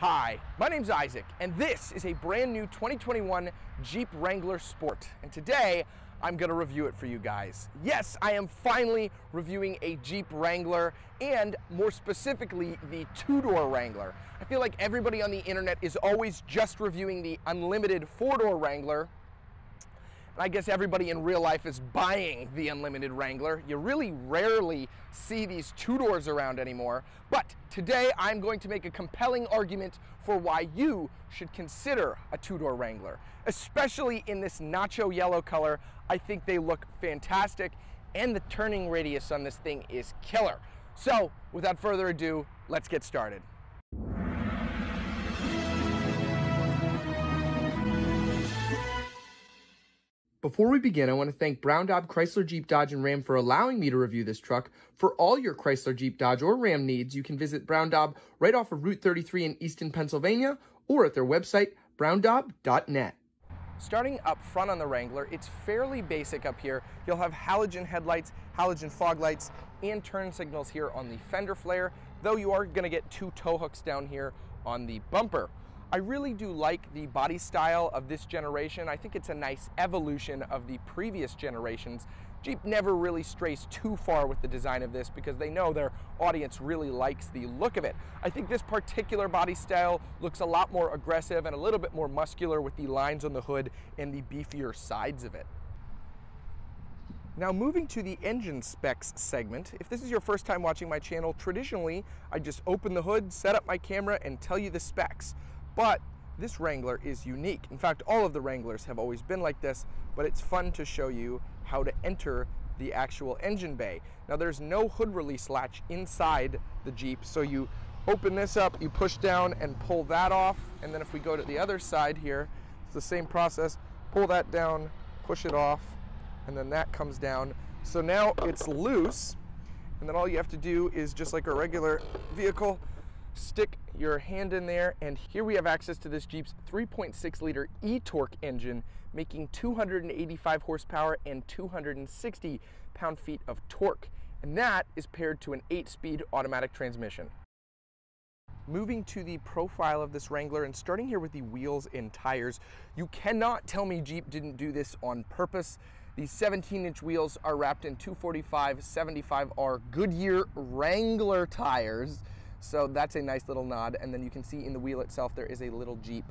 Hi, my name's Isaac, and this is a brand new 2021 Jeep Wrangler Sport. And today, I'm gonna review it for you guys. Yes, I am finally reviewing a Jeep Wrangler, and more specifically, the two-door Wrangler. I feel like everybody on the internet is always just reviewing the unlimited four-door Wrangler, I guess everybody in real life is buying the Unlimited Wrangler. You really rarely see these two doors around anymore. But today I'm going to make a compelling argument for why you should consider a two door Wrangler, especially in this nacho yellow color. I think they look fantastic and the turning radius on this thing is killer. So without further ado, let's get started. Before we begin, I want to thank Brown Daub Chrysler Jeep Dodge and Ram for allowing me to review this truck. For all your Chrysler Jeep Dodge or Ram needs, you can visit Brown Daub right off of Route 33 in Easton, Pennsylvania, or at their website, browndaub.net. Starting up front on the Wrangler, it's fairly basic up here. You'll have halogen headlights, halogen fog lights, and turn signals here on the fender flare, though you are going to get two tow hooks down here on the bumper. I really do like the body style of this generation. I think it's a nice evolution of the previous generations. Jeep never really strays too far with the design of this because they know their audience really likes the look of it. I think this particular body style looks a lot more aggressive and a little bit more muscular with the lines on the hood and the beefier sides of it. Now moving to the engine specs segment, if this is your first time watching my channel, traditionally I just open the hood, set up my camera, and tell you the specs. But this Wrangler is unique. In fact, all of the Wranglers have always been like this, but it's fun to show you how to enter the actual engine bay. Now there's no hood release latch inside the Jeep, so you open this up, you push down and pull that off, and then if we go to the other side here, it's the same process, pull that down, push it off, and then that comes down. So now it's loose, and then all you have to do is just like a regular vehicle, stick your hand in there and here we have access to this Jeep's 3.6 liter e-torque engine making 285 horsepower and 260 pound-feet of torque and that is paired to an 8-speed automatic transmission. Moving to the profile of this Wrangler and starting here with the wheels and tires, you cannot tell me Jeep didn't do this on purpose. These 17 inch wheels are wrapped in 245 75R Goodyear Wrangler tires so that's a nice little nod. And then you can see in the wheel itself, there is a little Jeep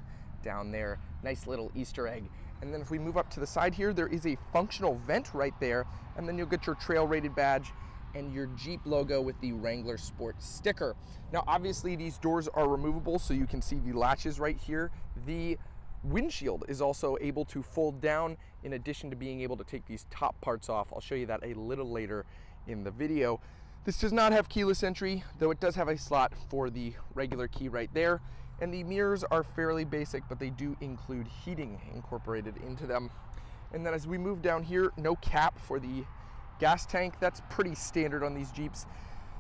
down there. Nice little Easter egg. And then if we move up to the side here, there is a functional vent right there. And then you'll get your trail rated badge and your Jeep logo with the Wrangler Sport sticker. Now, obviously these doors are removable, so you can see the latches right here. The windshield is also able to fold down in addition to being able to take these top parts off. I'll show you that a little later in the video. This does not have keyless entry, though it does have a slot for the regular key right there. And the mirrors are fairly basic, but they do include heating incorporated into them. And then as we move down here, no cap for the gas tank. That's pretty standard on these Jeeps.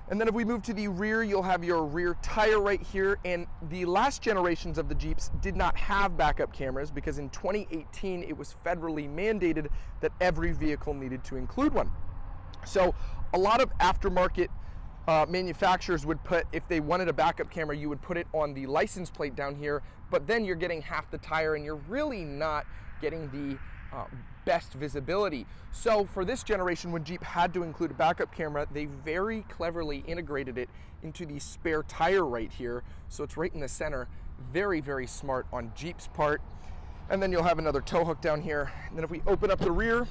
And then if we move to the rear, you'll have your rear tire right here. And the last generations of the Jeeps did not have backup cameras because in 2018, it was federally mandated that every vehicle needed to include one. So a lot of aftermarket uh, manufacturers would put, if they wanted a backup camera, you would put it on the license plate down here, but then you're getting half the tire and you're really not getting the uh, best visibility. So for this generation, when Jeep had to include a backup camera, they very cleverly integrated it into the spare tire right here. So it's right in the center. Very, very smart on Jeep's part. And then you'll have another tow hook down here. And then if we open up the rear,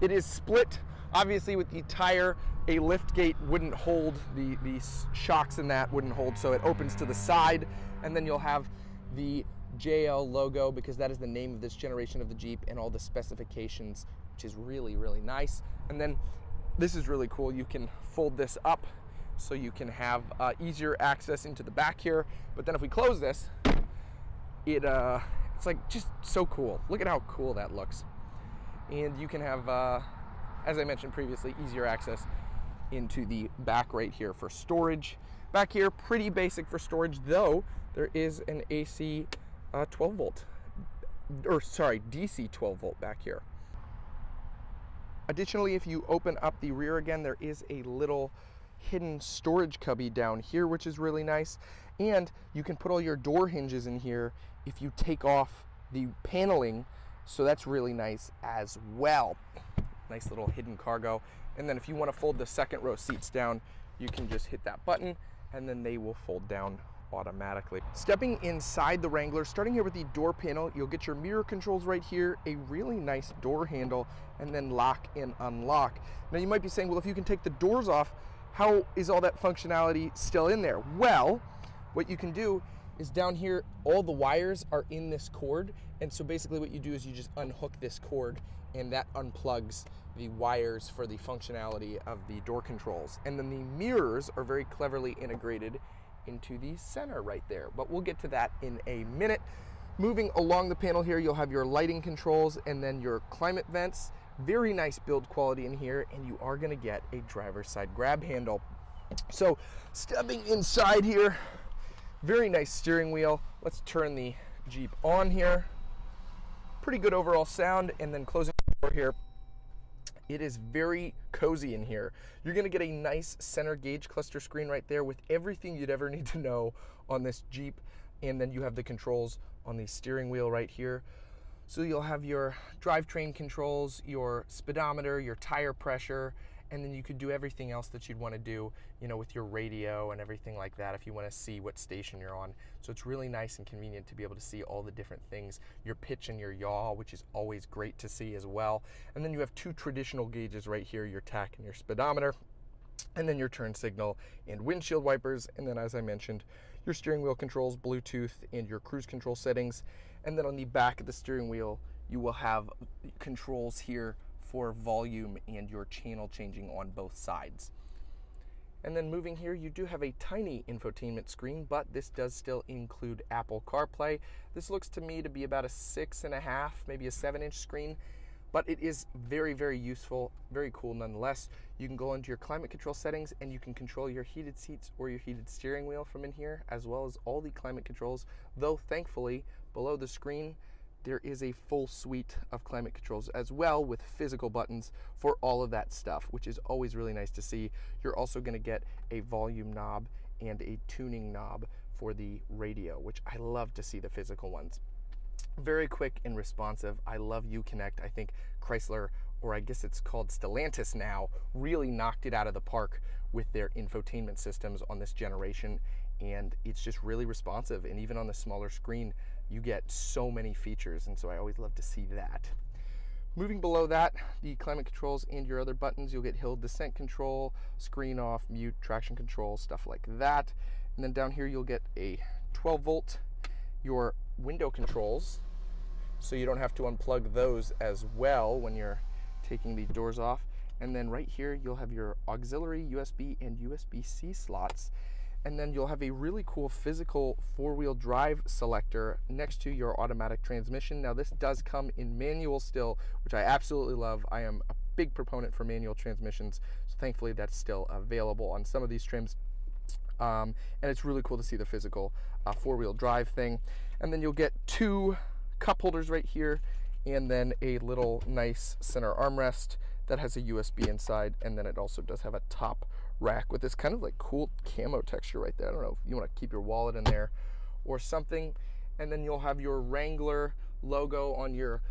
it is split Obviously with the tire, a lift gate wouldn't hold, the, the shocks in that wouldn't hold, so it opens to the side, and then you'll have the JL logo because that is the name of this generation of the Jeep and all the specifications, which is really, really nice. And then this is really cool. You can fold this up so you can have uh, easier access into the back here. But then if we close this, it uh, it's like just so cool. Look at how cool that looks. And you can have uh, as I mentioned previously, easier access into the back right here for storage. Back here, pretty basic for storage, though there is an AC uh, 12 volt, or sorry, DC 12 volt back here. Additionally, if you open up the rear again, there is a little hidden storage cubby down here, which is really nice. And you can put all your door hinges in here if you take off the paneling. So that's really nice as well. Nice little hidden cargo. And then if you want to fold the second row seats down, you can just hit that button and then they will fold down automatically. Stepping inside the Wrangler, starting here with the door panel, you'll get your mirror controls right here, a really nice door handle, and then lock and unlock. Now you might be saying, well, if you can take the doors off, how is all that functionality still in there? Well, what you can do is down here, all the wires are in this cord. And so basically what you do is you just unhook this cord and that unplugs the wires for the functionality of the door controls. And then the mirrors are very cleverly integrated into the center right there. But we'll get to that in a minute. Moving along the panel here, you'll have your lighting controls and then your climate vents. Very nice build quality in here, and you are gonna get a driver's side grab handle. So stepping inside here, very nice steering wheel. Let's turn the Jeep on here. Pretty good overall sound, and then closing door here, it is very cozy in here. You're gonna get a nice center gauge cluster screen right there with everything you'd ever need to know on this Jeep. And then you have the controls on the steering wheel right here. So you'll have your drivetrain controls, your speedometer, your tire pressure, and then you could do everything else that you'd want to do, you know, with your radio and everything like that if you want to see what station you're on. So it's really nice and convenient to be able to see all the different things, your pitch and your yaw, which is always great to see as well. And then you have two traditional gauges right here, your tach and your speedometer, and then your turn signal and windshield wipers. And then as I mentioned, your steering wheel controls, Bluetooth, and your cruise control settings. And then on the back of the steering wheel, you will have controls here for volume and your channel changing on both sides. And then moving here, you do have a tiny infotainment screen, but this does still include Apple CarPlay. This looks to me to be about a six and a half, maybe a seven inch screen, but it is very, very useful, very cool nonetheless. You can go into your climate control settings and you can control your heated seats or your heated steering wheel from in here, as well as all the climate controls, though thankfully below the screen, there is a full suite of climate controls as well with physical buttons for all of that stuff, which is always really nice to see. You're also gonna get a volume knob and a tuning knob for the radio, which I love to see the physical ones. Very quick and responsive. I love Uconnect. I think Chrysler, or I guess it's called Stellantis now, really knocked it out of the park with their infotainment systems on this generation. And it's just really responsive. And even on the smaller screen, you get so many features, and so I always love to see that. Moving below that, the climate controls and your other buttons, you'll get hill descent control, screen off, mute, traction control, stuff like that. And then down here, you'll get a 12 volt, your window controls, so you don't have to unplug those as well when you're taking the doors off. And then right here, you'll have your auxiliary USB and USB-C slots and then you'll have a really cool physical four-wheel drive selector next to your automatic transmission. Now this does come in manual still, which I absolutely love. I am a big proponent for manual transmissions, so thankfully that's still available on some of these trims. Um, and it's really cool to see the physical uh, four-wheel drive thing. And then you'll get two cup holders right here, and then a little nice center armrest that has a USB inside, and then it also does have a top rack with this kind of like cool camo texture right there. I don't know if you want to keep your wallet in there or something. And then you'll have your Wrangler logo on your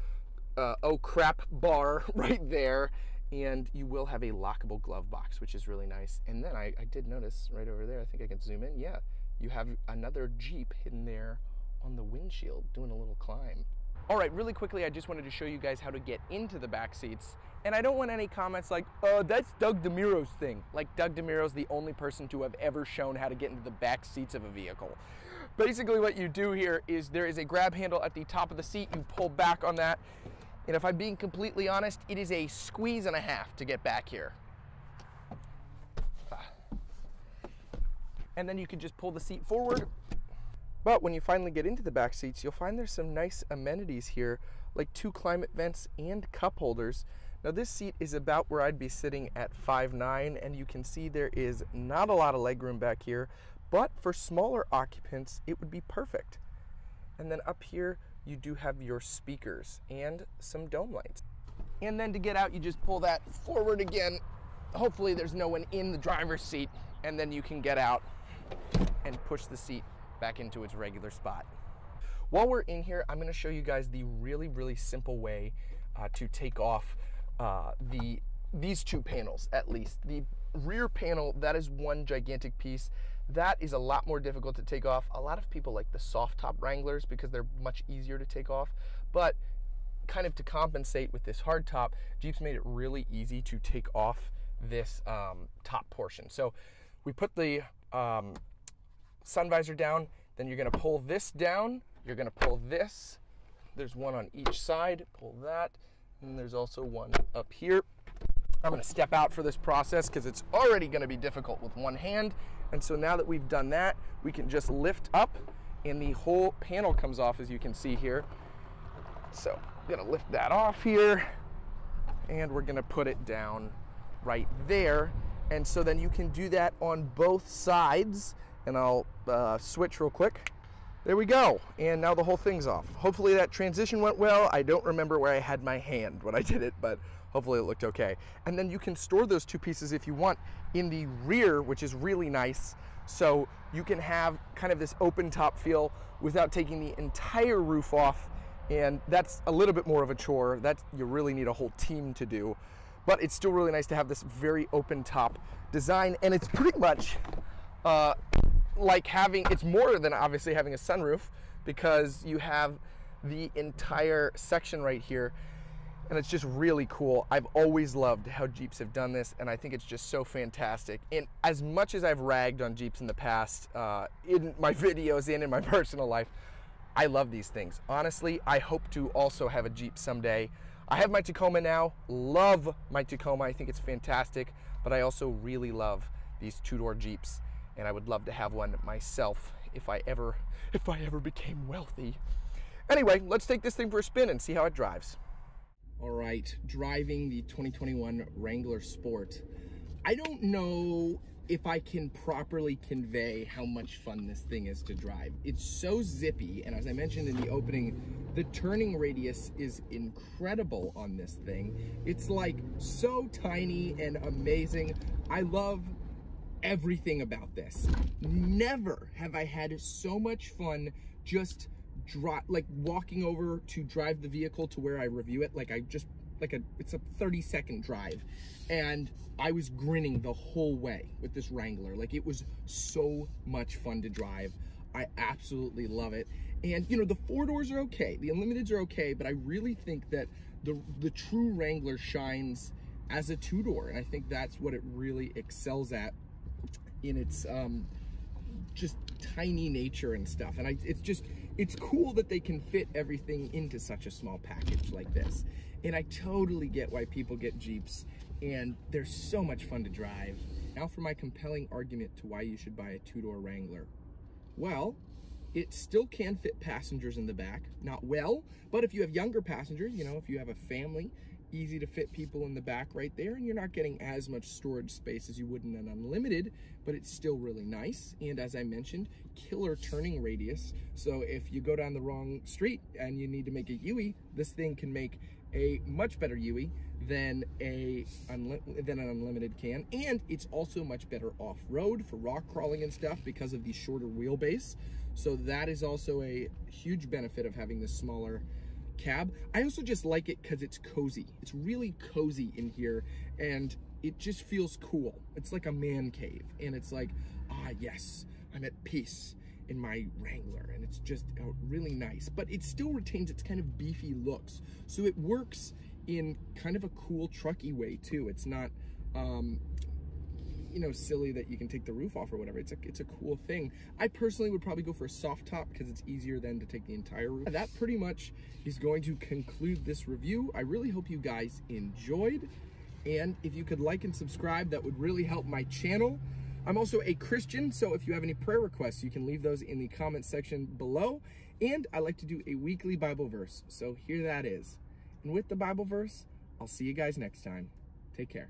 uh, oh crap bar right there. And you will have a lockable glove box, which is really nice. And then I, I did notice right over there, I think I can zoom in. Yeah, you have another Jeep hidden there on the windshield doing a little climb. All right, really quickly, I just wanted to show you guys how to get into the back seats. And I don't want any comments like, oh, that's Doug DeMuro's thing. Like Doug DeMuro's the only person to have ever shown how to get into the back seats of a vehicle. Basically what you do here is there is a grab handle at the top of the seat. You pull back on that. And if I'm being completely honest, it is a squeeze and a half to get back here. And then you can just pull the seat forward but when you finally get into the back seats, you'll find there's some nice amenities here, like two climate vents and cup holders. Now this seat is about where I'd be sitting at 5'9", and you can see there is not a lot of legroom back here, but for smaller occupants, it would be perfect. And then up here, you do have your speakers and some dome lights. And then to get out, you just pull that forward again, hopefully there's no one in the driver's seat and then you can get out and push the seat back into its regular spot. While we're in here, I'm gonna show you guys the really, really simple way uh, to take off uh, the these two panels at least. The rear panel, that is one gigantic piece. That is a lot more difficult to take off. A lot of people like the soft top Wranglers because they're much easier to take off. But kind of to compensate with this hard top, Jeep's made it really easy to take off this um, top portion. So we put the um, sun visor down, then you're gonna pull this down, you're gonna pull this, there's one on each side, pull that, and there's also one up here. I'm gonna step out for this process because it's already gonna be difficult with one hand. And so now that we've done that, we can just lift up and the whole panel comes off as you can see here. So I'm gonna lift that off here and we're gonna put it down right there. And so then you can do that on both sides and I'll uh, switch real quick. There we go. And now the whole thing's off. Hopefully that transition went well. I don't remember where I had my hand when I did it, but hopefully it looked okay. And then you can store those two pieces if you want in the rear, which is really nice. So you can have kind of this open top feel without taking the entire roof off. And that's a little bit more of a chore. That you really need a whole team to do. But it's still really nice to have this very open top design. And it's pretty much uh, like having, it's more than obviously having a sunroof because you have the entire section right here and it's just really cool. I've always loved how Jeeps have done this, and I think it's just so fantastic. And as much as I've ragged on Jeeps in the past, uh, in my videos and in my personal life, I love these things. Honestly, I hope to also have a Jeep someday. I have my Tacoma now, love my Tacoma, I think it's fantastic, but I also really love these two-door Jeeps, and I would love to have one myself if I ever, if I ever became wealthy. Anyway, let's take this thing for a spin and see how it drives. All right, driving the 2021 Wrangler Sport. I don't know if I can properly convey how much fun this thing is to drive. It's so zippy, and as I mentioned in the opening, the turning radius is incredible on this thing. It's like so tiny and amazing. I love everything about this. Never have I had so much fun just drive, like walking over to drive the vehicle to where I review it. Like I just, like a, it's a 30 second drive. And I was grinning the whole way with this Wrangler. Like it was so much fun to drive. I absolutely love it. And you know, the four doors are okay. The Unlimiteds are okay, but I really think that the, the true Wrangler shines as a two door. And I think that's what it really excels at in its, um, just tiny nature and stuff. And I, it's just, it's cool that they can fit everything into such a small package like this. And I totally get why people get Jeeps and they're so much fun to drive. Now for my compelling argument to why you should buy a two-door Wrangler. Well, it still can fit passengers in the back. Not well, but if you have younger passengers, you know, if you have a family easy to fit people in the back right there and you're not getting as much storage space as you would in an unlimited but it's still really nice. And as I mentioned killer turning radius. So if you go down the wrong street and you need to make a UE this thing can make a much better UE than a than an unlimited can. And it's also much better off-road for rock crawling and stuff because of the shorter wheelbase. So that is also a huge benefit of having this smaller cab. I also just like it because it's cozy. It's really cozy in here and it just feels cool. It's like a man cave and it's like, ah, yes, I'm at peace in my Wrangler and it's just uh, really nice, but it still retains its kind of beefy looks. So it works in kind of a cool trucky way too. It's not, um, you know, silly that you can take the roof off or whatever. It's a, it's a cool thing. I personally would probably go for a soft top because it's easier than to take the entire roof. That pretty much is going to conclude this review. I really hope you guys enjoyed. And if you could like and subscribe, that would really help my channel. I'm also a Christian, so if you have any prayer requests, you can leave those in the comment section below. And I like to do a weekly Bible verse, so here that is. And with the Bible verse, I'll see you guys next time. Take care.